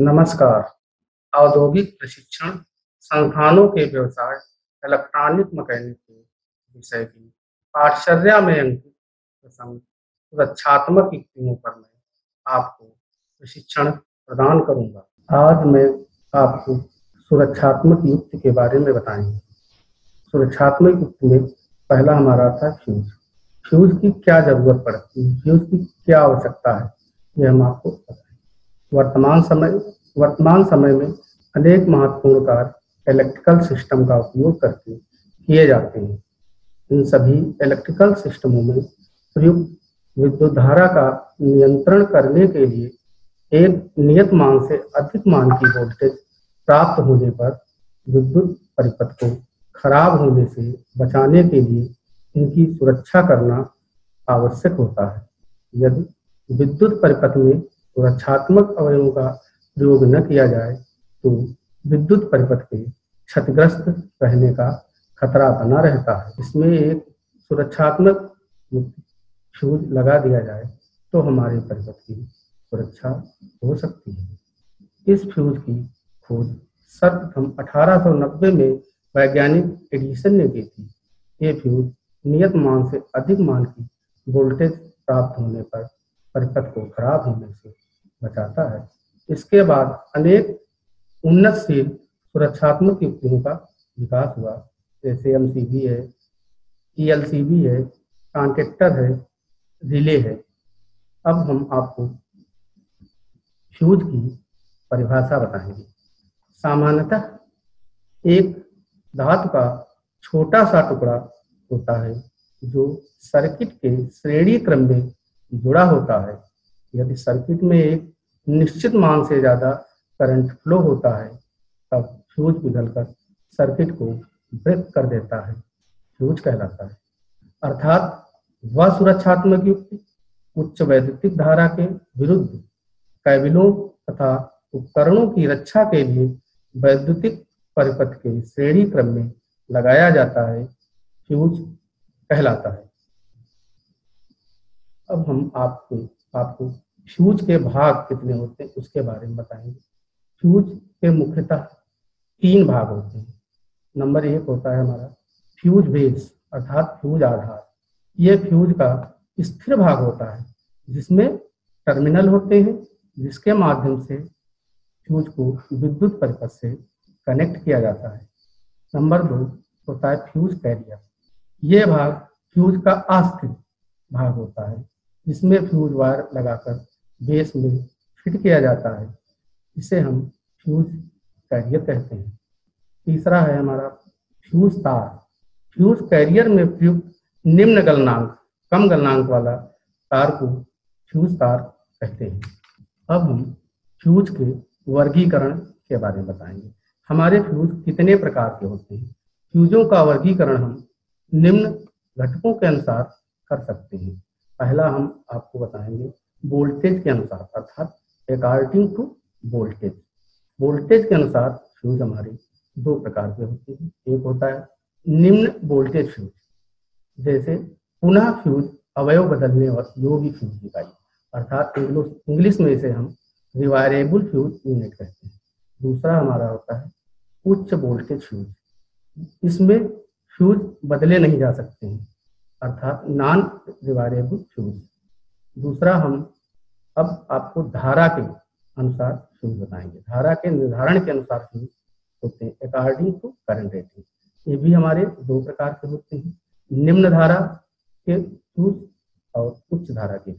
नमस्कार। औद्योगिक प्रशिक्षण संस्थानों के व्यवसाय इलेक्ट्रॉनिक मैकेनिक के विषय की पाठचर्या में अंकित प्रसंग सुरक्षात्मक युक्तियों पर मैं आपको प्रशिक्षण प्रदान करूँगा। आज मैं आपको सुरक्षात्मक युक्ति के बारे में बताएँगे। सुरक्षात्मक युक्ति में पहला हमारा था फ्यूज फ्यूज की क्या ज़रूरत पड़ती है? फ्यूज की क्या आवश्यकता है? ये हम आपको वर्तमान समय वर्तमान समय में अनेक महत्वपूर्ण कार्य इलेक्ट्रिकल सिस्टम का उपयोग करके किए जाते हैं। इन सभी इलेक्ट्रिकल सिस्टमों में प्रयुक्त विद्युत धारा का नियंत्रण करने के लिए एक नियत मान से अधिक मान की वोल्टेज प्राप्त होने पर विद्युत परिपथ को खराब होने से बचाने के लिए इनकी सुरक्षा करना आवश्यक होता है। यदि विद्युत परिपथ में सुरक्षात्मक अवयवों का प्रयोग न किया जाए तो विद्युत परिपथ के क्षतिग्रस्त रहने का खतरा बना रहता है। इसमें एक सुरक्षात्मक फ्यूज लगा दिया जाए तो हमारे परिपथ की सुरक्षा हो सकती है। इस फ्यूज की खोज सर्वप्रथम 1890 में वैज्ञानिक एडिसन ने की थी। ये फ्यूज नियत मान से अधिक मान की वोल्टेज प्राप्त होने पर परिपथ को खराब होने से बचाता है। इसके बाद अनेक उन्नतशील सुरक्षात्मक युक्तियों का विकास हुआ। जैसे एमसीबी है ईएलसीबी है कॉन्ट्रेक्टर है, रिले है। अब हम आपको फ्यूज की परिभाषा बताएँगे। सामान्यतः एक धातु का छोटा सा टुकड़ा होता है, जो सर्किट के श्रेणी क्रम में जुड़ा होता है। यदि सर्किट में एक निश्चित मान से ज़्यादा करंट फ्लो होता है, तब फ्यूज पिघलकर सर्किट को ब्रेक कर देता है फ्यूज कहलाता है। अर्थात वह सुरक्षात्मक युक्ति उच्च वैद्युतिक धारा के विरुद्ध कैबिलों तथा उपकरणों की रक्षा के लिए वैद्युतिक परिपथ के श्रेणी क्रम में लगाया जाता है फ्यूज कहलाता है। अब हम आपको आपको फ्यूज के भाग कितने होते हैं, उसके बारे में बताएँगे। फ्यूज के मुख्यतः तीन भाग होते हैं। नंबर एक होता है हमारा फ्यूज बेस अर्थात फ्यूज आधार। ये फ्यूज का स्थिर भाग होता है, जिसमें टर्मिनल होते हैं, जिसके माध्यम से फ्यूज को विद्युत परिपथ से कनेक्ट किया जाता है। नंबर दो होता है फ्यूज कैरियर। ये भाग फ्यूज का अस्थिर भाग होता है। जिसमें फ्यूज वायर लगाकर बेस में फिट किया जाता है, इसे हम फ्यूज कैरियर कहते हैं। तीसरा है हमारा फ्यूज तार। फ्यूज कैरियर में प्रयुक्त निम्न गलनांक, कम गलनांक वाला तार को फ्यूज तार कहते हैं। अब हम फ्यूज के वर्गीकरण के बारे में बताएँगे। हमारे फ्यूज कितने प्रकार के होते हैं? फ्यूजों का वर्गीकरण हम निम्न घटकों के अनुसार कर सकते हैं। पहला हम आपको बताएँगे वोल्टेज के अनुसार, अर्थात अकॉर्डिंग टू वोल्टेज वोल्टेज के अनुसार फ्यूज हमारे दो प्रकार के होते हैं। एक होता है निम्न वोल्टेज फ्यूज जैसे पुनः फ्यूज अवयव बदलने और योगी फ्यूज इकाई अर्थात इंग्लिश में इसे हम रिवायरेबल फ्यूज यूनिट कहते हैं। दूसरा हमारा होता है उच्च वोल्टेज फ्यूज इसमें फ्यूज बदले नहीं जा सकते हैं। अर्थात नॉन रिवायरेबल फ्यूज दूसरा हम अब आपको धारा के अनुसार फ्यूज बताएँगे। धारा के निर्धारण के अनुसार फ्यूज होते हैं अकॉर्डिंग टू करंट रेटिंग ये भी हमारे दो प्रकार के होते हैं, निम्न धारा के फ्यूज और उच्च धारा के।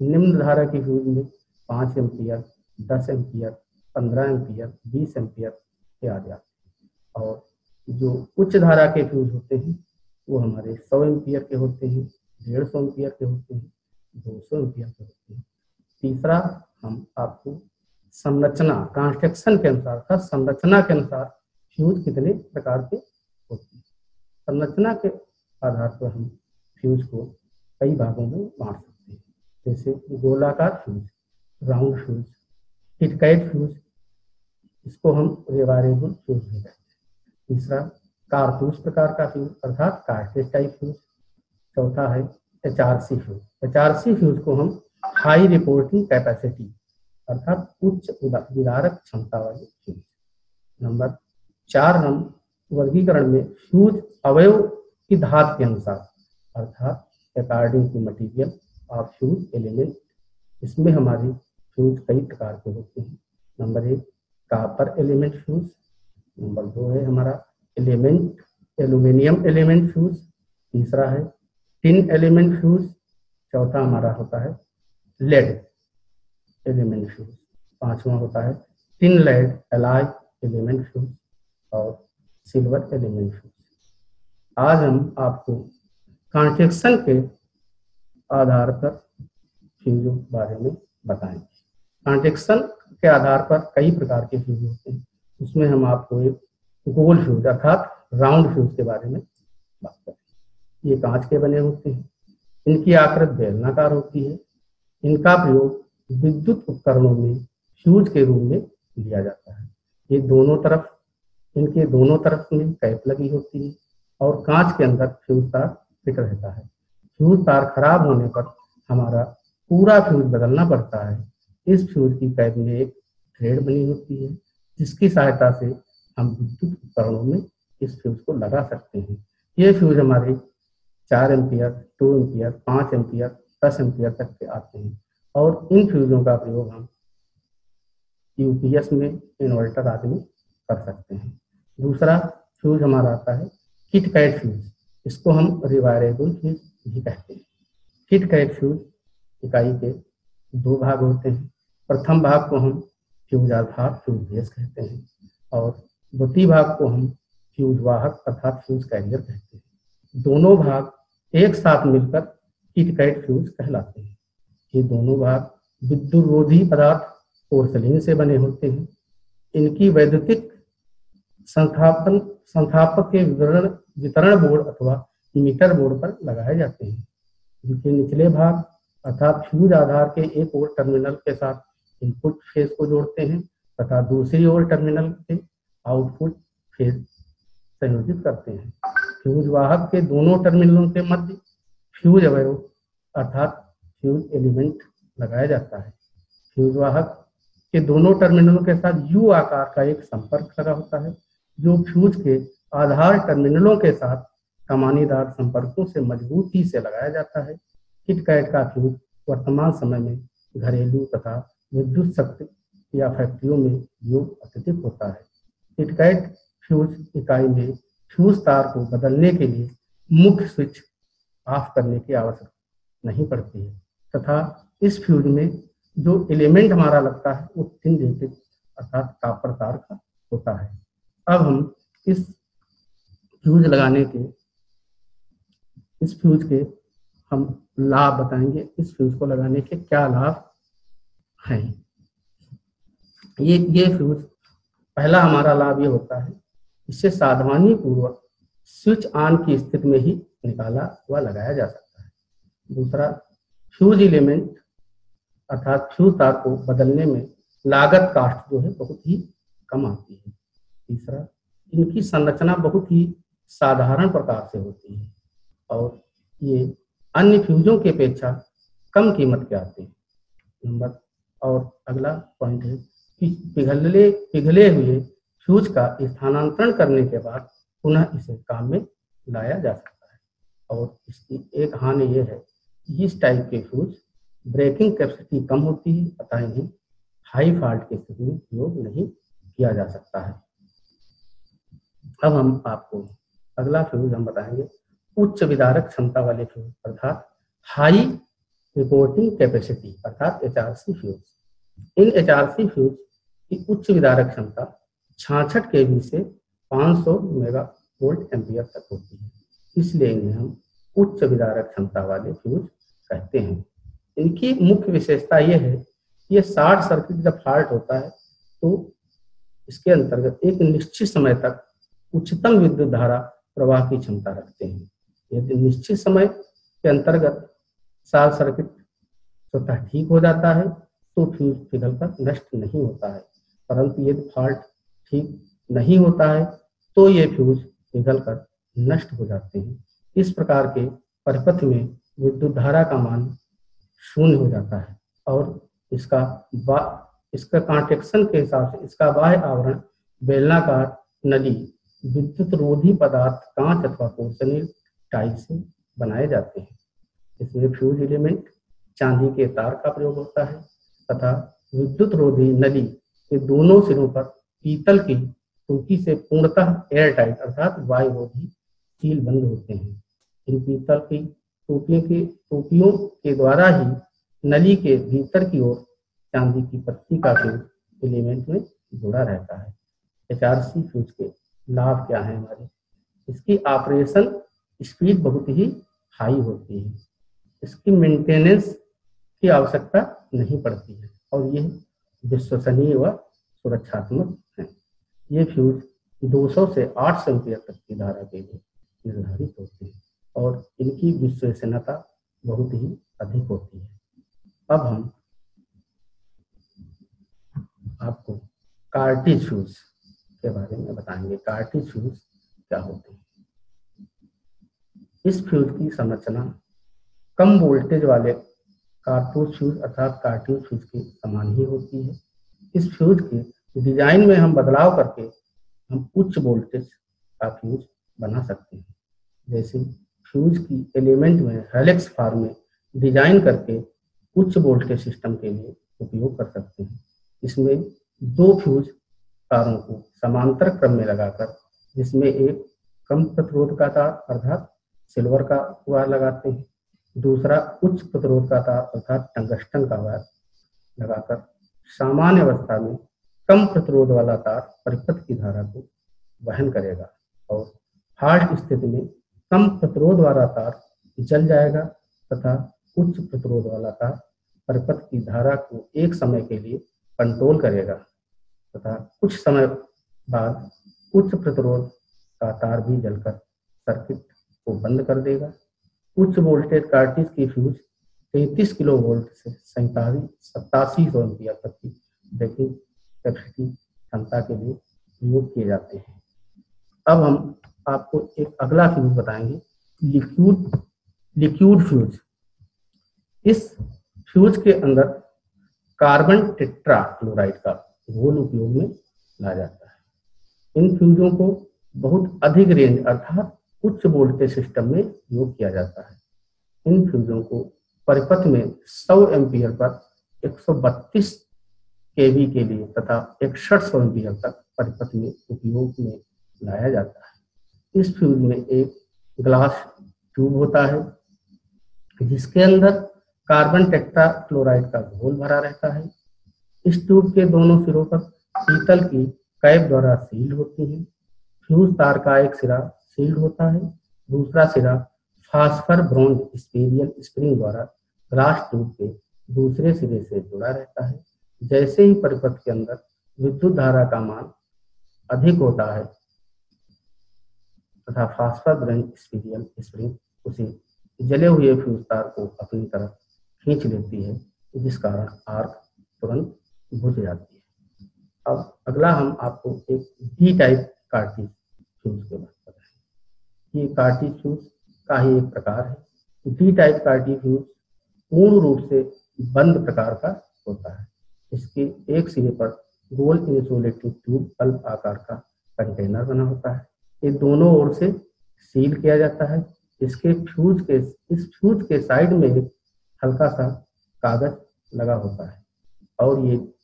निम्न धारा के फ्यूज में पाँच एम्पियर, दस एम्पियर, पंद्रह एम्पियर, बीस एम्पियर के आदि आते हैं। और जो उच्च धारा के फ्यूज होते हैं वो हमारे सौ एम्पियर के होते हैं, डेढ़ सौ एम्पियर के होते हैं, दो सौ रुपया के होते हैं। तीसरा, हम आपको संरचना कंस्ट्रक्शन के अनुसार था संरचना के अनुसार फ्यूज कितने प्रकार के होते हैं। संरचना के आधार पर हम फ्यूज को कई भागों में बांट सकते हैं। जैसे गोलाकार fuse round fuse kit kat fuse इसको हम रिवारेबल फ्यूज भी कहते हैं। तीसरा कारतूस प्रकार का फ्यूज अर्थात कार्टेज टाइप फ्यूज चौथा है H R C fuse H R C fuse को हम हाई रिपोर्टिंग कैपेसिटी अर्थात उच्च विदारक क्षमता वाले फ्यूज नंबर चार हम वर्गीकरण में फ्यूज अवयव की धात के अनुसार, अर्थात according to material of fuse element इसमें हमारी फ्यूज कई प्रकार के होते हैं। नंबर एक कापर एलिमेंट फ्यूज नंबर दो है हमारा एलिमेंट एल्यूमिनियम एलिमेंट फ्यूज तीसरा है टिन एलिमेंट फ्यूज चौथा हमारा होता है लेड एलिमेंट फ्यूज पांचवा होता है tin lead alloy element fuse और सिल्वर एलिमेंट फ्यूज आज हम आपको कॉन्ट्रेक्शन के आधार पर फ्यूजों के बारे में बताएँगे। कॉन्ट्रेक्शन के आधार पर कई प्रकार के फ्यूज होते हैं। उसमें हम आपको एक गोल फ्यूज अर्थात राउंड फ्यूज के बारे में बात करें ये कांच के बने होते हैं। इनकी आकृति बेलनाकार होती है। इनका प्रयोग विद्युत उपकरणों में फ्यूज के रूप में लिया जाता है। ये दोनों तरफ़, इनके दोनों तरफ़ में कैप लगी होती है और कांच के अंदर फ्यूज तार फिट रहता है। फ्यूज तार खराब होने पर हमारा पूरा फ्यूज बदलना पड़ता है। इस फ्यूज की कैप में एक थ्रेड बनी होती है, जिसकी सहायता से हम विद्युत उपकरणों में इस फ्यूज को लगा सकते हैं। ये फ्यूज हमारे चार एम्पियर टू एम्पियर, पाँच एम्पियर, दस एम्पियर तक के आते हैं। और इन फ्यूजों का प्रयोग हम यूपीएस में इन्वर्टर आदि में कर सकते हैं। दूसरा फ्यूज हमारा आता है किट कैट फ्यूज इसको हम रिवायरेबल फ्यूज भी कहते हैं। किट कैट फ्यूज इकाई के दो भाग होते हैं। प्रथम भाग को हम फ्यूज आधार फ्यूज बेस कहते हैं। और द्वितीय भाग को हम फ्यूज वाहक अर्थात फ्यूज कैरियर कहते हैं। दोनों भाग एक साथ मिलकर किट कैट फ्यूज कहलाते हैं। ये दोनों भाग विद्युत रोधी पदार्थ पोर्सलिन से बने होते हैं। इनकी वैद्युतिक संस्थापन, संस्थापक के विवरण, वितरण बोर्ड अथवा मीटर बोर्ड पर लगाए जाते हैं। इनके निचले भाग अर्थात फ्यूज आधार के एक और टर्मिनल के साथ इनपुट फ़ेज़ को जोड़ते हैं तथा दूसरी ओर टर्मिनल के आउटपुट फ़ेज़ संयोजित करते हैं। फ्यूज वाहक के दोनों टर्मिनलों के मध्य फ्यूज अवयव अर्थात फ्यूज एलिमेंट लगाया जाता है। फ्यूज वाहक के दोनों टर्मिनलों के साथ यू आकार का एक संपर्क लगा होता है, जो फ्यूज के आधार टर्मिनलों के साथ कमानीदार संपर्कों से मजबूती से लगाया जाता है। किटकैट का फ्यूज वर्तमान समय में घरेलू तथा विद्युत शक्ति या फैक्ट्रियों में उपयोग अत्यधिक होता है। किटकैट फ्यूज इकाई में फ्यूज तार को बदलने के लिए मुख्य स्विच ऑफ़ करने की आवश्यकता नहीं पड़ती है। तथा इस फ्यूज में जो एलिमेंट हमारा लगता है, वो थिन रेटेड अर्थात कापर तार का होता है। अब हम इस फ्यूज लगाने के, इस फ्यूज के हम लाभ बताएँगे। इस फ्यूज को लगाने के क्या लाभ हैं? ये ये फ्यूज पहला हमारा लाभ ये होता है, इसे सावधानी पूर्वक स्विच ऑन की स्थिति में ही निकाला हुआ लगाया जा सकता है। दूसरा, फ्यूज एलिमेंट अर्थात फ्यूज तार को बदलने में लागत कास्ट जो है बहुत ही कम आती है। तीसरा, इनकी संरचना बहुत ही साधारण प्रकार से होती है और ये अन्य फ्यूजों की अपेक्षा कम कीमत के आते हैं। नंबर, और अगला पॉइंट है पिघले पिघले हुए फ्यूज का स्थानांतरण करने के बाद पुनः इसे काम में लाया जा सकता है। और इसकी एक हानि यह है इस टाइप के फ्यूज ब्रेकिंग कैपेसिटी कम होती है, अतः इन्हें हाई फॉल्ट की स्थिति में उपयोग नहीं किया जा सकता है। अब हम आपको अगला फ्यूज हम बताएँगे। उच्च विदारक क्षमता वाले फ्यूज, अर्थात हाई रिपोर्टिंग कैपेसिटी अर्थात एच आर सी फ्यूज। इन एच आर सी फ्यूज की उच्च विदारक क्षमता छाछठ के बी से 500 मेगा वोल्ट एम्पियर तक होती है। इसलिए इन्हें हम उच्च विदारक क्षमता वाले फ्यूज कहते हैं। इनकी मुख्य विशेषता यह है कि ये शॉर्ट सर्किट जब फॉल्ट होता है तो इसके अंतर्गत एक निश्चित समय तक उच्चतम विद्युत धारा प्रवाह की क्षमता रखते हैं। यदि निश्चित समय के अंतर्गत शॉर्ट सर्किट स्वतः ठीक हो जाता है तो फ्यूज पिघल कर नष्ट नहीं होता है। परंतु यदि फॉल्ट ठीक नहीं होता है तो ये फ्यूज पिघल कर नष्ट हो जाते हैं। इस प्रकार के परिपथ में विद्युत धारा का मान शून्य हो जाता है और इसका इसका कॉन्ट्रेक्शन के हिसाब से इसका बाह्य आवरण बेलनाकार नली विद्युत रोधी पदार्थ कांच अथवा टाइप से बनाए जाते हैं। इसमें फ्यूज एलिमेंट चांदी के तार का प्रयोग होता है तथा विद्युत रोधी नली के दोनों सिरों पर पीतल की टूटी से पूर्णतः एयर टाइट अर्थात वायु रोधी सील बंद होते हैं। इन पीतल की टोपियों के टोपियों के द्वारा ही नली के भीतर की ओर चांदी की पत्ती का फ्यूज एलिमेंट में जुड़ा रहता है। एच आर सी फ्यूज के लाभ क्या है हमारे? इसकी ऑपरेशन स्पीड बहुत ही हाई होती है। इसकी मेंटेनेंस की आवश्यकता नहीं पड़ती है। और यह विश्वसनीय व सुरक्षात्मक है। ये फ्यूज 200 से 800 एम्पियर तक की धारा के लिए निर्धारित होते हैं और इनकी विश्वसनीयता बहुत ही अधिक होती है। अब हम आपको कार्टिज फ्यूज के बारे में बताएँगे। कार्टिज फ्यूज क्या होते हैं? इस फ्यूज की संरचना कम वोल्टेज वाले कारतूस फ्यूज अर्थात कार्टून फ्यूज के समान ही होती है। इस फ्यूज के डिज़ाइन में हम बदलाव करके हम उच्च वोल्टेज का फ्यूज बना सकते हैं। जैसे फ्यूज की एलिमेंट में हेलेक्स फार्म में डिज़ाइन करके उच्च वोल्टेज सिस्टम के लिए उपयोग कर सकते हैं। इसमें दो फ्यूज तारों को समांतर क्रम में लगाकर, जिसमें एक कम प्रतिरोध का तार अर्थात सिल्वर का वायर लगाते हैं। दूसरा उच्च प्रतिरोध का तार अर्थात टंगस्टन का वायर लगाकर सामान्य अवस्था में कम प्रतिरोध वाला तार परिपथ की धारा को वहन करेगा और हार्ट स्थिति में कम प्रतिरोध वाला तार जल जाएगा तथा उच्च प्रतिरोध वाला तार परिपथ की धारा को एक समय के लिए कंट्रोल करेगा तथा कुछ समय बाद उच्च प्रतिरोध का तार भी जलकर सर्किट को बंद कर देगा। उच्च वोल्टेज कार्टिज की फ्यूज 33 किलो वोल्ट से सैतालीस, सत्तासी सौ एम्पियर तक की कैपेसिटी क्षमता के लिए प्रयोग किए जाते हैं। अब हम आपको एक अगला फ्यूज बताएँगे, लिक्विड लिक्विड फ्यूज। इस फ्यूज के अंदर कार्बन टेट्रा क्लोराइड का घोल उपयोग में ला जाता है। इन फ्यूजों को बहुत अधिक रेंज अर्थात उच्च वोल्टेज सिस्टम में उपयोग किया जाता है। इन फ्यूजों को परिपथ में 100 एम्पियर पर 132 केवी के लिए तथा इकसठ सौ एम्पियर तक परिपथ में उपयोग में लाया जाता है। इस फ्यूज में एक ग्लास ट्यूब होता है, जिसके अंदर कार्बन टेक्टा क्लोराइड का घोल भरा रहता है। इस ट्यूब के दोनों सिरों पर पीतल की कैप द्वारा सील होती है। फ्यूज तार का एक सिरा सील्ड होता है। दूसरा सिरा फास्फर ब्रॉन्ज स्पेरियल स्प्रिंग द्वारा ग्लास ट्यूब के दूसरे सिरे से जुड़ा रहता है। जैसे ही परिपथ के अंदर विद्युत धारा का मान अधिक होता है तथा फास्फर ब्रॉन्ज स्पेरियल स्प्रिंग उसे जले हुए फ्यूज तार को अपनी तरफ़ खींच लेती है, जिस कारण आर्क तुरंत बुझ जाती है। अब अगला हम आपको एक डी टाइप कार्टिज फ्यूज के बारे ये कार्टिफ्यूज का ही एक प्रकार है। डी टाइप कार्टिफ्यूज पूर्ण रूप से बंद प्रकार का होता है। इसके एक सिरे पर गोल इंसुलेटिंग ट्यूब अल्प आकार का कंटेनर बना होता है। ये दोनों ओर से सील किया जाता है। इसके फ्यूज के, इस फ्यूज के साइड में एक हल्का सा कागज़ लगा होता है। और ये,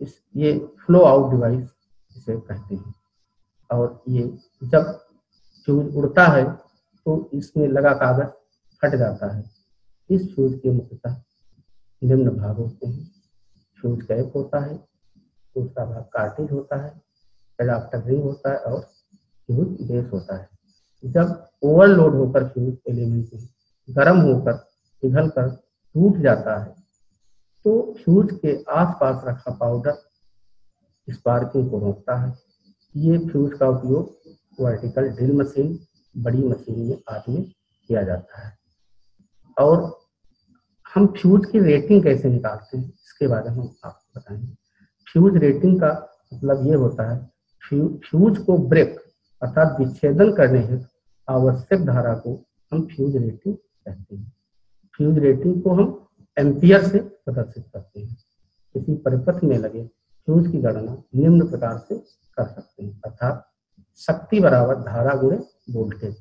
इस, ये फ्लो आउट डिवाइस इसे कहते हैं। और ये जब फ्यूज उड़ता है तो इसमें लगा कागज़ फट जाता है। इस फ्यूज के मुख्यतः निम्न भाग होते हैं। फ्यूज कैप होता है, दूसरा भाग कार्टेज होता है एडाप्टर रिंग होता है और फ्यूज बेस होता है। जब ओवरलोड होकर फ्यूज एलिमेंट गर्म होकर पिघल कर टूट जाता है तो फ्यूज के आसपास रखा पाउडर स्पार्किंग को रोकता है। ये फ्यूज का उपयोग वर्टिकल ड्रिल मशीन बड़ी मशीन में आज में किया जाता है। और हम फ्यूज की रेटिंग कैसे निकालते हैं, इसके बारे में हम आपको बताएँगे। फ्यूज रेटिंग का मतलब ये होता है फ्यूज को ब्रेक अर्थात विच्छेदन करने हेतु आवश्यक धारा को हम फ्यूज रेटिंग कहते हैं। फ्यूज रेटिंग को हम एम्पियर से प्रदर्शित करते हैं। किसी परिपथ में लगे फ्यूज की गणना निम्न प्रकार से कर सकते हैं, अर्थात शक्ति बराबर धारा गुणे वोल्टेज।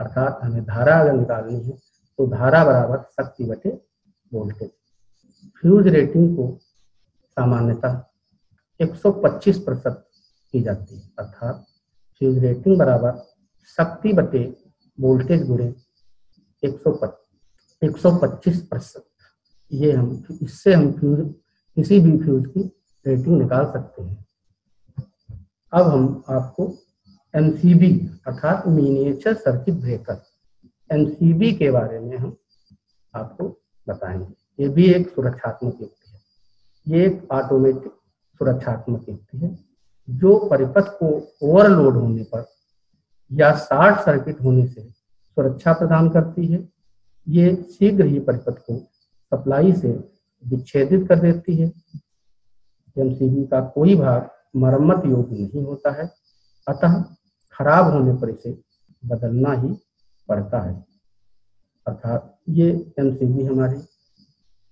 अर्थात हमें धारा अगर निकालनी है तो धारा बराबर शक्ति बटे वोल्टेज। फ्यूज रेटिंग को सामान्यतः 125 प्रतिशत की जाती है। अर्थात फ्यूज रेटिंग बराबर शक्ति बटे वोल्टेज गुणे एक सौ पच्चीस प्रतिशत। ये हम, इससे हम फ्यूज, किसी भी फ्यूज की रेटिंग निकाल सकते हैं। अब हम आपको एमसीबी अर्थात मिनिएचर सर्किट ब्रेकर एमसीबी के बारे में हम आपको बताएँगे। ये भी एक सुरक्षात्मक युक्ति है। ये एक ऑटोमेटिक सुरक्षात्मक युक्ति है, जो परिपथ को ओवरलोड होने पर या शार्ट सर्किट होने से सुरक्षा प्रदान करती है। ये शीघ्र ही परिपथ को सप्लाई से विच्छेदित कर देती है। एमसीबी का कोई भाग मरम्मत योग्य नहीं होता है। अतः खराब होने पर इसे बदलना ही पड़ता है। अर्थात ये एमसीबी हमारे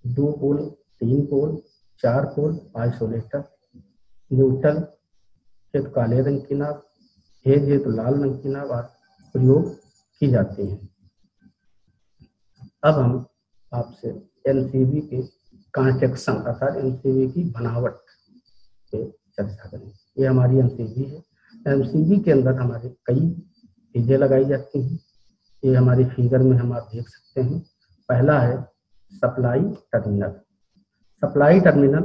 दो पोल, तीन पोल, चार पोल, आइसोलेटर, न्यूट्रल है तो काले रंग की नाव हेज है तो लाल रंग की नाव प्रयोग की जाती है। अब हम आपसे एनसीबी के कॉन्टेक्शन अर्थात एनसीबी की बनावट पे चर्चा करेंगे। ये हमारी एमसीबी है। एमसीबी के अंदर हमारे कई चीज़ें लगाई जाती हैं। ये हमारी फिगर में हम आप देख सकते हैं। पहला है सप्लाई टर्मिनल। सप्लाई टर्मिनल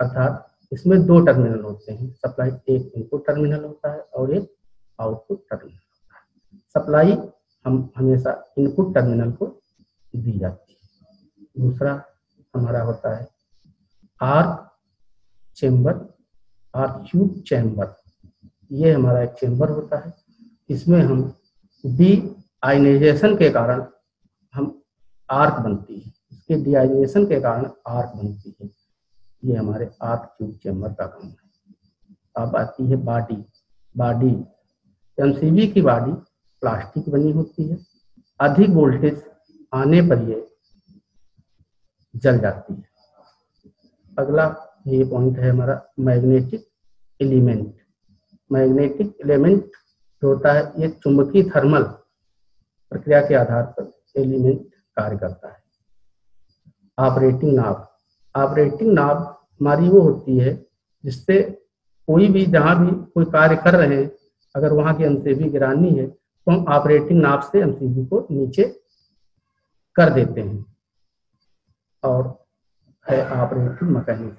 अर्थात इसमें दो टर्मिनल होते हैं। सप्लाई एक इनपुट टर्मिनल होता है और एक आउटपुट टर्मिनल होता है। सप्लाई हम हमेशा इनपुट टर्मिनल को दी जाती है। दूसरा हमारा होता है arc chamber, arc tube chamber. ये हमारा एक चेम्बर होता है। इसमें हम डी आइनाइजेशन के कारण हम आर्क बनती है। इसके डी के कारण आर्क बनती है। ये हमारे आर्क ट्यूब चैम्बर का काम है। अब आती है बॉडी बॉडी एमसीबी की बॉडी प्लास्टिक बनी होती है। अधिक वोल्टेज आने पर ये जल जाती है। अगला ये पॉइंट है हमारा मैग्नेटिक एलिमेंट मैग्नेटिक एलिमेंट जो होता है, ये चुंबकीय थर्मल प्रक्रिया के आधार पर एलिमेंट कार्य करता है। ऑपरेटिंग नाभ ऑपरेटिंग नाभ हमारी वो होती है जिससे कोई भी, जहाँ भी कोई कार्य कर रहे हैं, अगर वहाँ की एमसीबी गिरानी है तो हम ऑपरेटिंग नाभ से एमसीबी को नीचे कर देते हैं। और है ऑपरेटिंग मैकेनिज्म।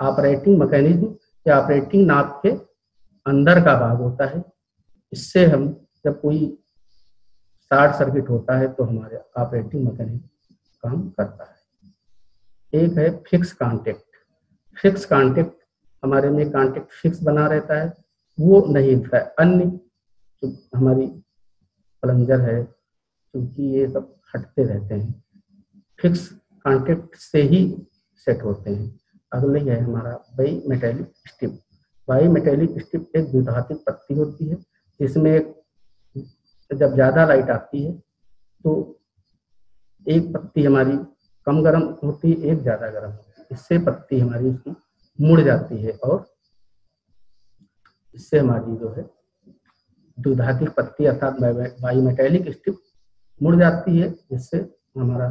ऑपरेटिंग मैकेनिज्म या ऑपरेटिंग नाभ के अंदर का भाग होता है, इससे हम जब कोई शॉर्ट सर्किट होता है तो हमारे ऑपरेटिंग मैकेनिज्म काम करता है। एक है फिक्स कांटेक्ट। फिक्स कांटेक्ट हमारे में कांटेक्ट फिक्स बना रहता है, वो नहीं है। अन्य जो हमारी प्लंजर है क्योंकि ये सब हटते रहते हैं, फिक्स कांटेक्ट से ही सेट होते हैं। अगले है हमारा bimetallic strip bimetallic strip एक द्विधात्मिक पत्ती होती है, जिसमें जब ज़्यादा लाइट आती है तो एक पत्ती हमारी कम गर्म होती है, एक ज़्यादा गर्म होती है। इससे पत्ती हमारी उसकी मुड़ जाती है और इससे हमारी जो है दुधातिक पत्ती अर्थात बायोमेटेलिक स्टिप मुड़ जाती है, जिससे हमारा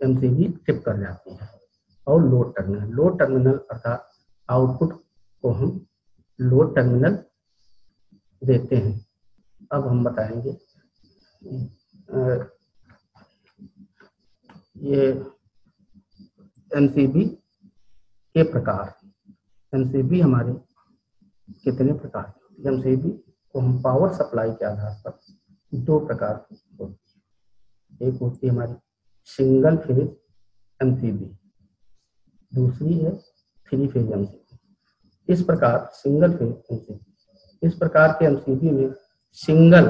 एम सी टिप कर जाती है। और लोड टर्मिनल लोड टर्मिनल अर्थात आउटपुट को हम लोड टर्मिनल देते हैं। अब हम बताएँगे। ये एनसीबी के प्रकार। एनसीबी हमारे कितने प्रकार एनसीबी को हम पावर सप्लाई के आधार पर दो प्रकार की होती है। एक होती है हमारी सिंगल फ़ेज़ एमसीबी दूसरी है थ्री फ़ेज़ एमसीबी इस प्रकार सिंगल फ़ेज़ एमसीबी इस प्रकार के एमसीबी में सिंगल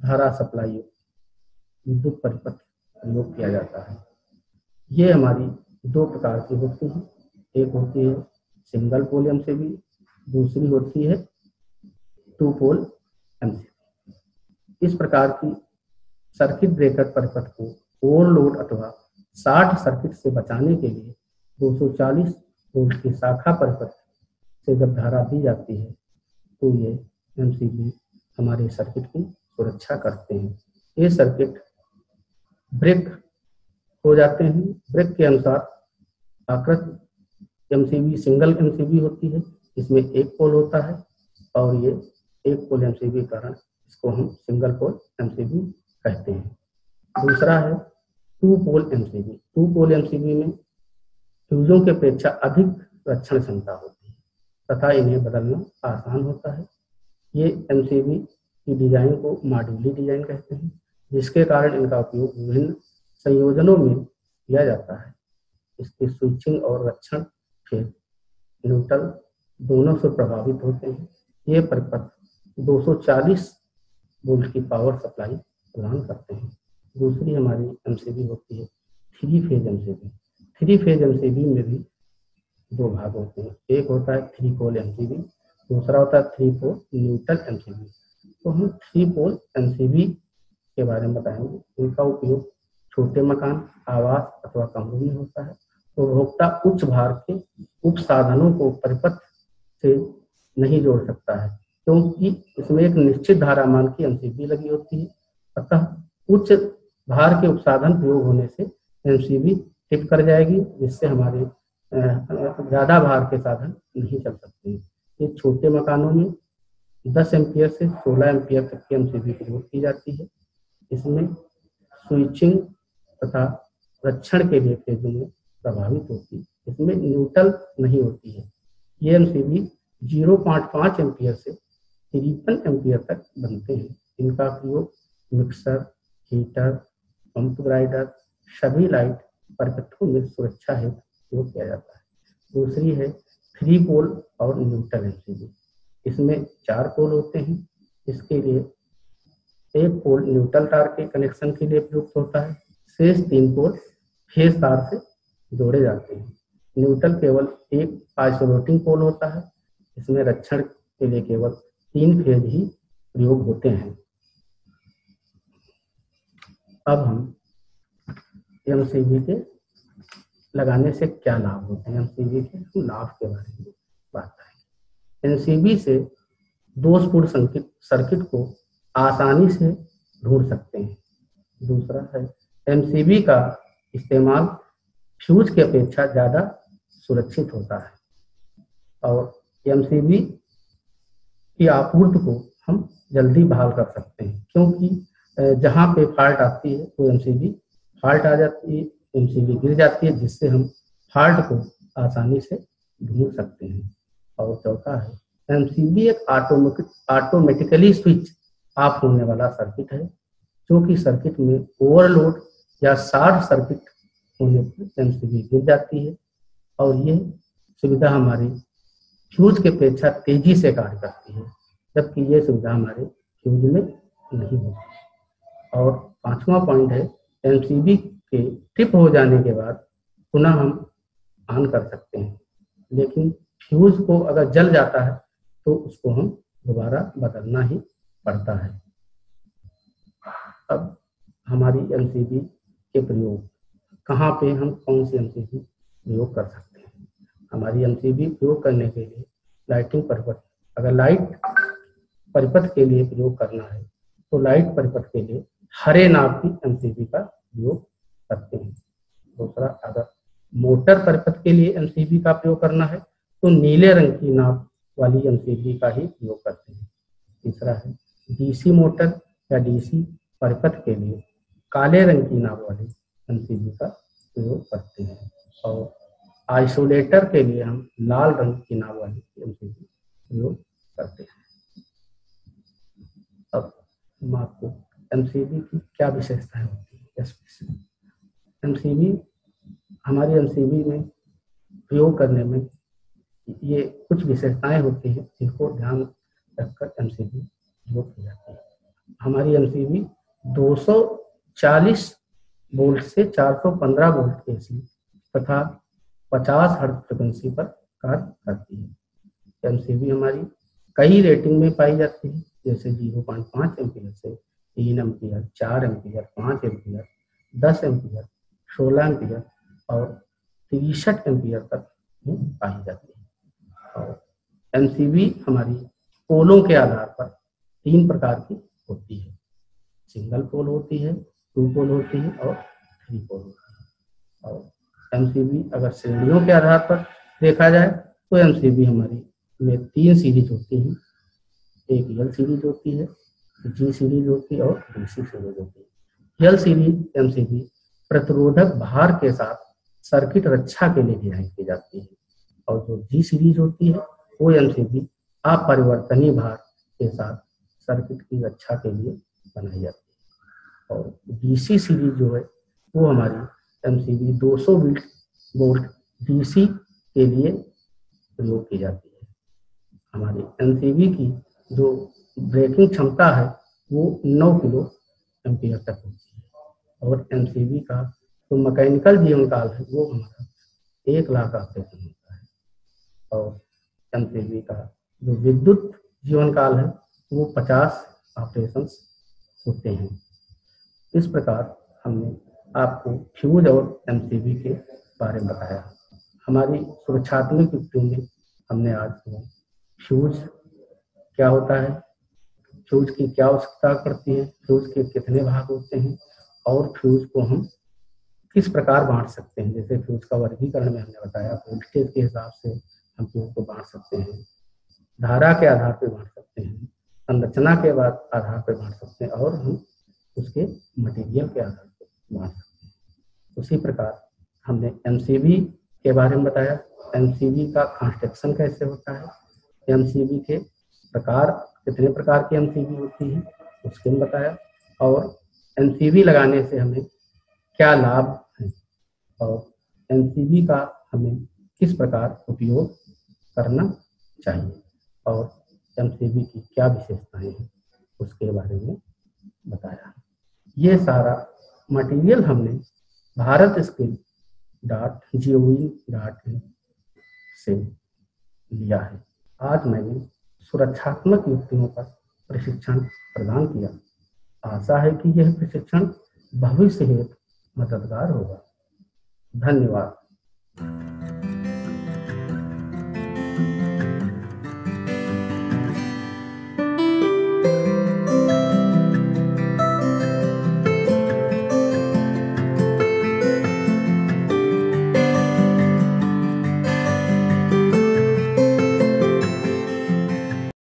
धारा सप्लाई विद्युत परिपथ प्रयोग किया जाता है। ये हमारी दो प्रकार की होती है। एक होती है सिंगल पोल एमसीबी दूसरी होती है टू पोल एमसीबी इस प्रकार की सर्किट ब्रेकर परिपथ को ओवरलोड अथवा शार्ट सर्किट से बचाने के लिए 240 वोल्ट की शाखा परिपथ से जब धारा दी जाती है तो ये एमसीबी हमारे सर्किट की सुरक्षा करते हैं। ये सर्किट ब्रेक हो जाते हैं। ब्रेक के अनुसार आकृत एमसीबी सिंगल एमसीबी होती है। इसमें एक पोल होता है और ये एक पोल एमसीबी कारण इसको हम सिंगल पोल एमसीबी कहते हैं। दूसरा है two pole MCB two pole MCB में फ्यूजों के अपेक्षा अधिक रक्षण क्षमता होती है। तथा इन्हें बदलना आसान होता है। ये एमसीबी की डिज़ाइन को मॉड्यूली डिज़ाइन कहते हैं, जिसके कारण इनका उपयोग विभिन्न संयोजनों में किया जाता है। इसकी स्विचिंग और रक्षण फिर न्यूट्रल दोनों से प्रभावित होते हैं। ये परिपथ 240 वोल्ट की पावर सप्लाई प्रदान करते हैं। दूसरी हमारी एमसीबी होती है three phase MCB three phase MCB में भी दो भाग होते हैं। एक होता है थ्री पोल एमसीबी दूसरा होता है थ्री पोल न्यूट्रल एमसीबी तो हम थ्री पोल एमसीबी के बारे में बताएँगे। इनका उपयोग छोटे मकान, आवास अथवा कमरों में होता है। उपभोक्ता तो उच्च भार के उप साधनों को परिपथ से नहीं जोड़ सकता है, क्योंकि इसमें एक निश्चित धारा मान की एमसीबी लगी होती है। अतः उच्च भार के उपसाधन प्रयोग होने से एमसीबी टिप कर जाएगी, जिससे हमारे ज़्यादा भार के साधन नहीं चल सकते। ये छोटे मकानों में 10 एम्पियर से 16 एम्पियर तक की एमसीबी प्रयोग की जाती है। इसमें स्विचिंग तथा रक्षण के लिए फेजों में प्रभावित होती है। इसमें न्यूट्रल नहीं होती है। ये एमसीबी 0.5 एम्पियर से तिरपन एम्पियर तक बनते हैं। इनका प्रयोग मिक्सर, हीटर, पंप ग्राइडर, सभी लाइट परिपथों में सुरक्षा हेतु प्रयोग किया जाता है। दूसरी है थ्री पोल और न्यूट्रल एमसीबी इसमें चार पोल होते हैं। इसके लिए एक पोल न्यूट्रल तार के कनेक्शन के लिए प्रयुक्त होता है। शेष तीन पोल फेस तार से जोड़े जाते हैं। न्यूट्रल केवल एक आइसोलेटिंग पोल होता है। इसमें रक्षण के लिए केवल तीन फ़ेज़ ही प्रयोग होते हैं। अब हम एमसीबी के लगाने से क्या लाभ होते हैं एमसीबी के? लाभ के बारे में बात करेंगे। एमसीबी से दोषपूर्ण संकेत, सर्किट को आसानी से ढूंढ सकते हैं। दूसरा है, एमसीबी का इस्तेमाल फ्यूज की अपेक्षा ज़्यादा सुरक्षित होता है। और एमसीबी की आपूर्ति को हम जल्दी बहाल कर सकते हैं, क्योंकि जहाँ पे फॉल्ट आती है तो एमसीबी फॉल्ट आ जाती है। एमसीबी गिर जाती है, जिससे हम फॉल्ट को आसानी से ढूंढ सकते हैं। और चौथा है एमसीबी एक ऑटोमेटिक ऑटोमेटिकली स्विच ऑफ़ होने वाला सर्किट है, जो कि सर्किट में ओवरलोड या शार्ट सर्किट होने पर एमसीबी गिर जाती है। और ये सुविधा हमारे फ्यूज के अपेक्षा तेज़ी से कार्य करती है, जबकि ये सुविधा हमारे फ्यूज में नहीं होती। और पांचवा पॉइंट है एमसीबी के टिप हो जाने के बाद पुनः हम ऑन कर सकते हैं। लेकिन फ्यूज को अगर जल जाता है तो उसको हम दोबारा बदलना ही पड़ता है। अब हमारी एमसीबी के प्रयोग। कहाँ पे हम कौन सी एमसीबी प्रयोग कर सकते हैं? हमारी एमसीबी प्रयोग करने के लिए लाइटिंग परिपथ। अगर लाइट परिपथ के लिए प्रयोग करना है तो लाइट परिपथ के लिए हरे नाव की एमसीबी का प्रयोग करते हैं। दूसरा, अगर मोटर परिपथ के लिए एमसीबी का प्रयोग करना है तो नीले रंग की नाप वाली एमसीबी का ही प्रयोग करते हैं। तीसरा है डीसी मोटर या डीसी परिपथ के लिए काले रंग की नाव वाली एमसीबी का प्रयोग करते हैं। और आइसोलेटर के लिए हम लाल रंग की नाव वाली एमसीबी प्रयोग करते हैं। अब हम आपको एमसीबी की क्या विशेषताएँ होती है एमसीबी, हमारी एमसीबी में प्रयोग करने में ये कुछ विशेषताएँ होती हैं जिनको ध्यान रखकर एम एमसीबी प्रयोग की जाती है। हमारी एमसीबी 240 वोल्ट से 415 वोल्ट एसी तथा 50 हर्ट फ्रिक्वेंसी पर कार्य करती है। एमसीबी हमारी कई रेटिंग में पाई जाती है, जैसे 0.5 एम्पियर से तीन एम्पियर, चार एम्पियर, पाँच एम्पियर, दस एम्पियर सोलह एम्पियर और तिरसठ एम्पियर तक पाई जाती है। और एमसीबी हमारी पोलों के आधार पर तीन प्रकार की होती है। सिंगल पोल होती है, टू पोल होती है और थ्री पोल होती है। और एमसीबी अगर श्रेणियों के आधार पर देखा जाए तो एमसीबी हमारी में तीन सीरीज़ होती हैं। एक यल सीरीज़ होती है जी सीरीज़ होती है और डीसी सीरीज़ होती है। यल सीरीज़ एमसीबी प्रतिरोधक भार के साथ सर्किट रक्षा के लिए डिज़ाइन की जाती है। और जो जी सीरीज़ होती है, वो एमसीबी अपरिवर्तनीय भार के साथ सर्किट की रक्षा के लिए बनाई जाती है। और डीसी सीरीज़ जो है, वो हमारी एमसीबी 200 वोल्ट वोल्ट डीसी के लिए प्रयोग की जाती है। हमारी एमसीबी की जो ब्रेकिंग क्षमता है, वो 9 किलो एम्पियर तक होती है। और एमसीबी का जो मैकेनिकल जीवन काल है, वो हमारा एक लाख ऑपरेशन होता है। और एमसीबी का जो विद्युत जीवन काल है, वो 50 ऑपरेशन होते हैं। इस प्रकार हमने आपको फ्यूज और एमसीबी के बारे में बताया। हमारी सुरक्षात्मक युक्तियों में हमने आज फ्यूज क्या होता है फ्यूज की क्या आवश्यकता पड़ती है फ्यूज के कितने भाग होते हैं और फ्यूज को हम किस प्रकार बांट सकते हैं? जैसे फ्यूज का वर्गीकरण में हमने बताया वोल्टेज के हिसाब से हम फ्यूज को बांट सकते हैं, धारा के आधार पर बांट सकते हैं, संरचना के बाद आधार पर बांट सकते हैं और हम उसके मटेरियल के आधार पर बांट सकते हैं। उसी प्रकार हमने एमसीबी के बारे में बताया। एमसीबी का कंस्ट्रक्शन कैसे होता है? एमसीबी के प्रकार, कितने प्रकार की एमसीबी होती है, उसके में बताया। और एमसीबी लगाने से हमें क्या लाभ है? और एमसीबी का हमें किस प्रकार उपयोग करना चाहिए? और एमसीबी की क्या विशेषताएँ हैं, उसके बारे में बताया। ये सारा मटेरियल हमने Bharat skill dot G dot in से लिया है। आज मैंने सुरक्षात्मक युक्तियों पर प्रशिक्षण प्रदान किया। आशा है कि यह प्रशिक्षण भविष्य हेतु मददगार होगा। धन्यवाद।